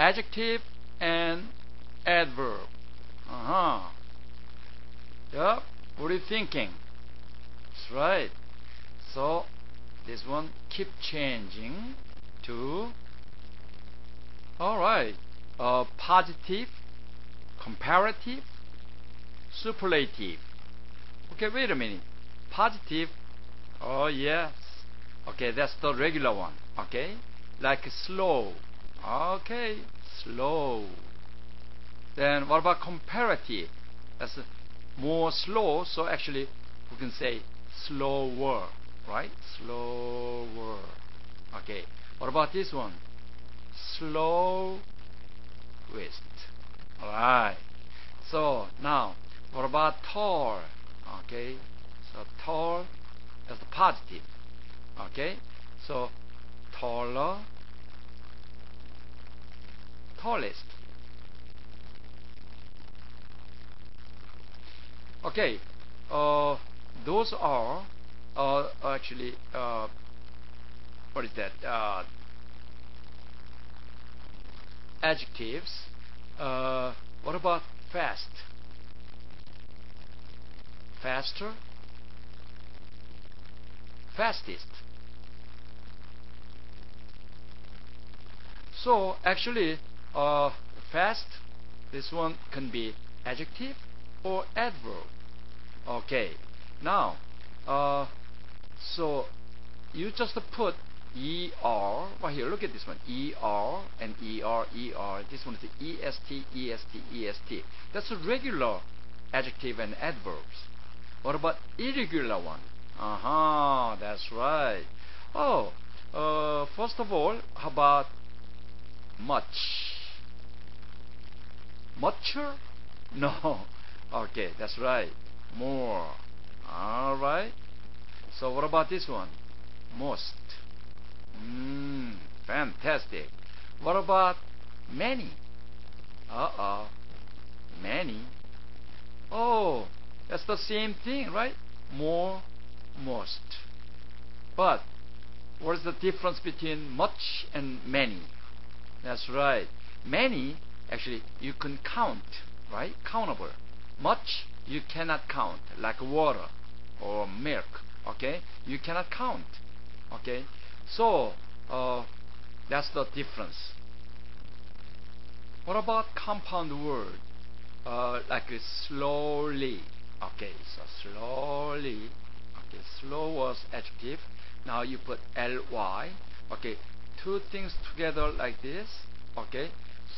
adjective and adverb. Uh huh. Yep. What are you thinking? That's right. So this one keep changing to all right. Uh, positive, comparative, superlative. Okay, wait a minute. Positive. Oh yes. Okay, that's the regular one. Okay, like slow. Okay, slow. Then what about comparative? That's more slow. So actually, we can say slower, right? Slower. Okay. What about this one? Slow twist. Alright. So now, what about tall? Okay. So tall, the positive. Okay. So taller, tallest. Okay. Uh, those are uh, actually uh, what is that? Uh, adjectives. Uh, what about fast? Faster? Fastest. So actually, uh, fast, this one can be adjective or adverb. Okay. Now, uh, so you just put ER right here. Look at this one. ER and ER, ER. This one is EST, EST, EST. That's a regular adjective and adverbs. What about irregular one? Uh-huh, that's right. Oh, uh, first of all, how about much? Mucher? No. Okay, that's right. More. All right. So what about this one? Most. Mmm, fantastic. What about many? Uh-oh. Many. Oh, that's the same thing, right? More, most. But what is the difference between much and many? That's right. Many, actually, you can count, right? Countable. Much, you cannot count, like water or milk, okay? You cannot count, okay? So, uh, that's the difference. What about compound word? Uh, like slowly. Okay, so slowly. Okay, slow was adjective. Now you put ly. Okay, two things together like this. Okay,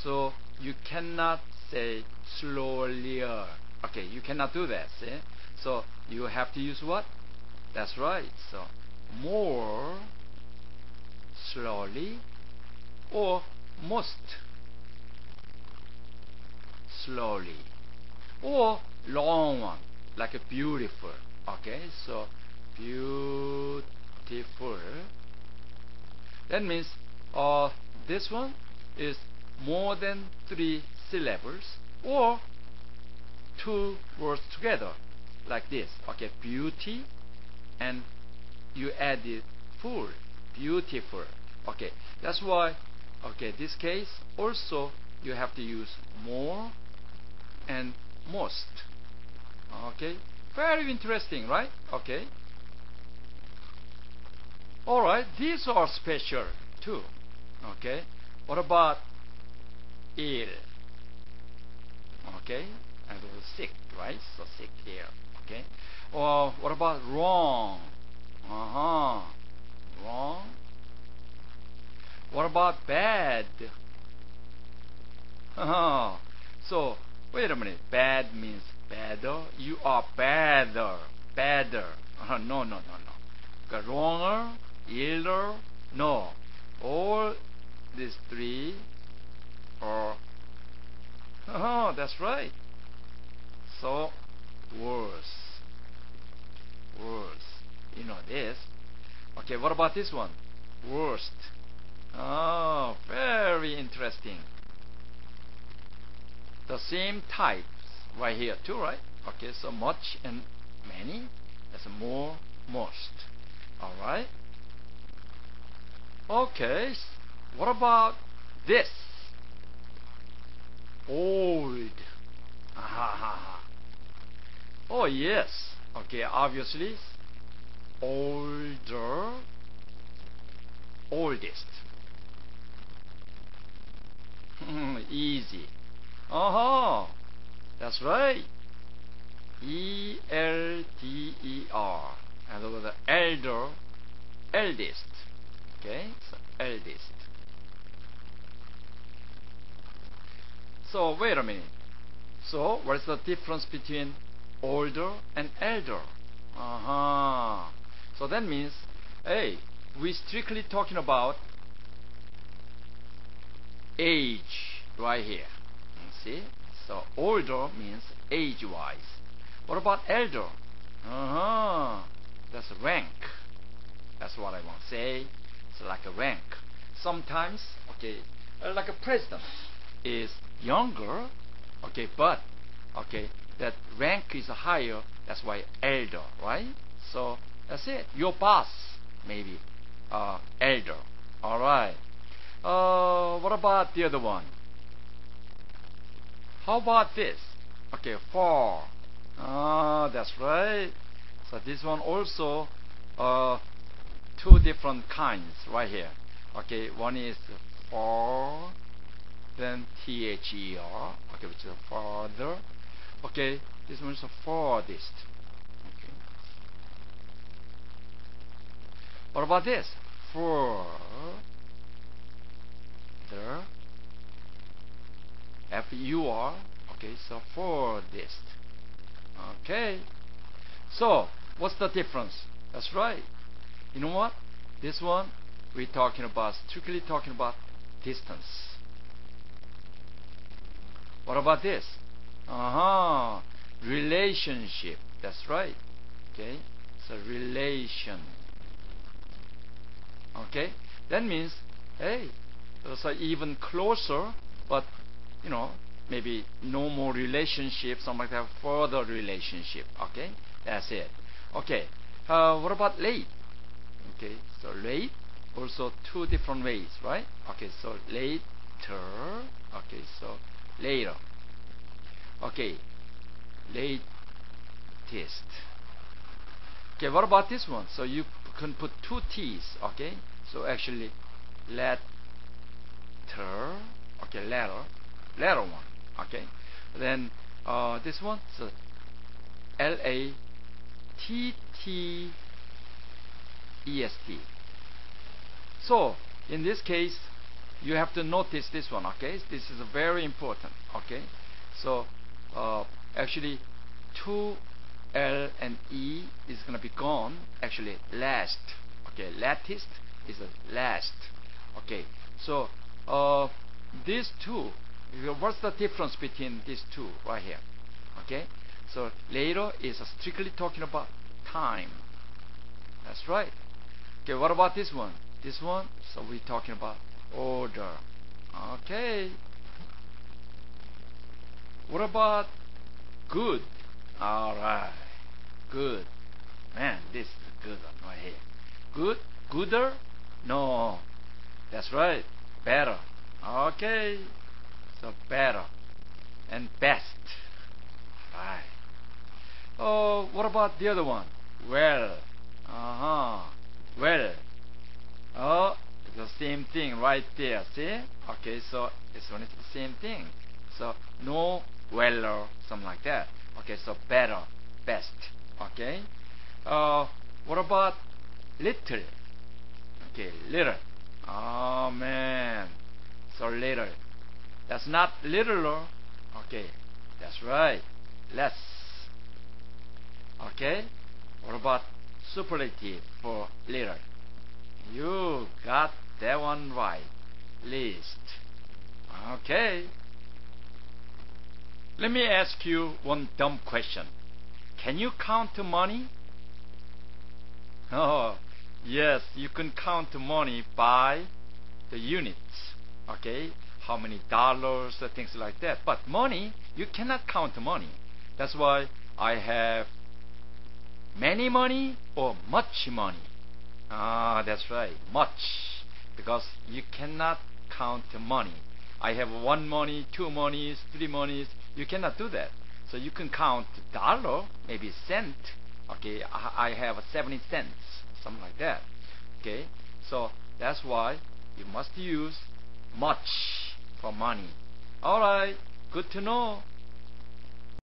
so you cannot say slowlier. Okay, you cannot do that. See? So you have to use what? That's right. So more slowly or most slowly or long one like a beautiful okay so beautiful that means uh, this one is more than three syllables or two words together like this. Okay beauty and you added full beautiful. Okay that's why okay this case also you have to use more and most. Okay very interesting right? Okay. Alright these are special too. Okay what about ill okay? I was sick right? So sick here. Okay? Or what about wrong? Uh-huh. Wrong? What about bad? Uh-huh so wait a minute. Bad means better you are better better uh, no no no no. Got wronger iller no. All these three that's right. So worse worse you know this. Okay what about this one? Worst. Oh very interesting. The same types right here too right? Okay so much and many that's more most. All right. Okay what about this old. oh yes. Okay, obviously older, oldest. Easy. Uh-huh. That's right. E L T E R. And over the elder, eldest. Okay, So wait a minute. So what's the difference between older and elder? Uh-huh. So that means, hey, we're strictly talking about age right here. See? So older means age-wise. What about elder? Uh-huh. That's rank. That's what I want to say. It's like a rank. Sometimes, okay, like a president is younger, okay, but okay, that rank is higher. That's why elder, right? So that's it. Your boss, maybe, uh, elder. All right. Uh, what about the other one? How about this? Okay, four. Ah, that's right. So this one also uh, two different kinds right here. Okay, one is for, then T H E R. Okay, which is farther. Okay, this one is farthest. Okay. What about this? For the F U R. Okay, so farthest. Okay. So, what's the difference? That's right. You know what? This one, we're talking about, strictly talking about distance. What about this? Uh-huh. Relationship. That's right. Okay. So relation. Okay. That means, hey, so even closer, but you know, maybe no more relationship, something like that, further relationship. Okay, that's it. Okay, uh, what about late? Okay, so late, also two different ways, right? Okay, so later. Okay, so later. Okay, latest. Okay, what about this one? So you can put two T's. Okay, so actually, letter. Okay, letter, letter one okay then uh, this one so L A T T E S T so in this case you have to notice this one okay this is very important okay so uh, actually 2 L and E is going to be gone actually last okay latest is a last okay so uh, these two what's the difference between these two right here? Okay? So later is strictly talking about time. That's right. Okay, what about this one? This one, so we're talking about order. Okay. What about good? Alright. Good. Man, this is good one right here. Good? Gooder? No. That's right. Better. Okay. So better and best. Right. Oh, what about the other one? Well. Uh-huh. Well. Oh, the same thing right there. See? Okay, so it's only the same thing. So no weller, something like that. Okay, so better, best. Okay. Uh, what about little? Okay, little. Oh man. So little. That's not literal. Okay, that's right. Less. Okay? What about superlative for little? You got that one right. Least. Okay. Let me ask you one dumb question. Can you count money? Oh, yes, you can count money by the units. Okay? how many dollars, things like that. But money, you cannot count money. That's why I have many money or much money. Ah, that's right, much. Because you cannot count money. I have one money, two monies, three monies. You cannot do that. So you can count dollar, maybe cent. Okay, I, have 70 cents, something like that. Okay, so that's why you must use much for money. Alright, good to know.